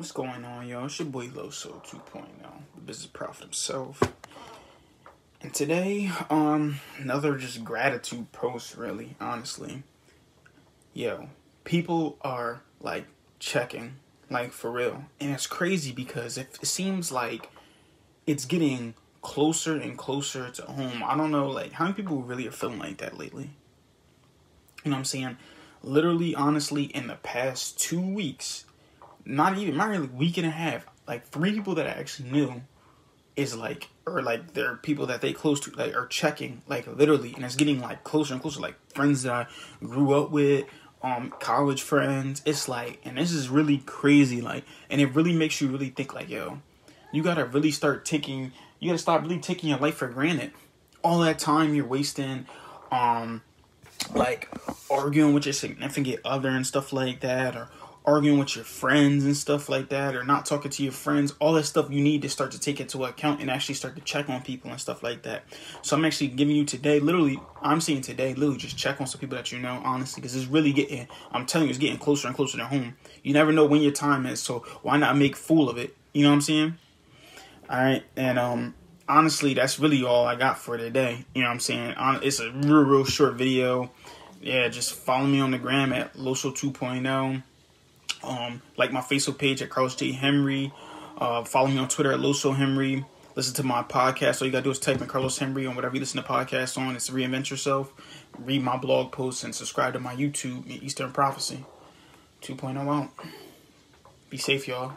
What's going on, y'all? It's your boy Loso 2.0, the business prophet himself. And today, um, another just gratitude post, really, honestly. Yo, people are like checking, like for real. And it's crazy because it, it seems like it's getting closer and closer to home. I don't know, like, how many people really are feeling like that lately? You know what I'm saying? Literally, honestly, in the past two weeks, not even not really week and a half, like three people that I actually knew is like or like they're people that they close to like are checking like literally and it's getting like closer and closer like friends that I grew up with um college friends it's like and this is really crazy like and it really makes you really think like yo you gotta really start taking you gotta stop really taking your life for granted. All that time you're wasting um like arguing with your significant other and stuff like that or arguing with your friends and stuff like that or not talking to your friends all that stuff you need to start to take into account and actually start to check on people and stuff like that. So i'm actually giving you today literally i'm saying today literally just check on some people that you know honestly because it's really getting i'm telling you it's getting closer and closer to home. You never know when your time is so why not make fool of it? You know what i'm saying? All right and um honestly that's really all i got for today. You know what i'm saying? It's a real real short video. Yeah just follow me on the gram at loso 2.0 um, like my Facebook page at Carlos J. Henry. Uh, follow me on Twitter at Loso Henry. Listen to my podcast. All you gotta do is type in Carlos Henry on whatever you listen to podcasts on. It's Reinvent Yourself. Read my blog posts and subscribe to my YouTube, Eastern Prophecy 2.0 out. Be safe, y'all.